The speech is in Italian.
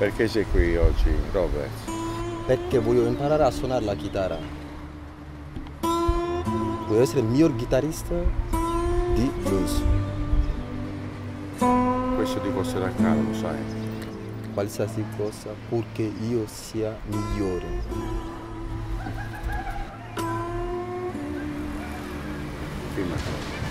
Perché sei qui oggi, Robert? Perché voglio imparare a suonare la chitarra. Voglio essere il miglior chitarrista di blues. Questo ti può caro, lo sai. Qualsiasi cosa, purché io sia migliore. Prima.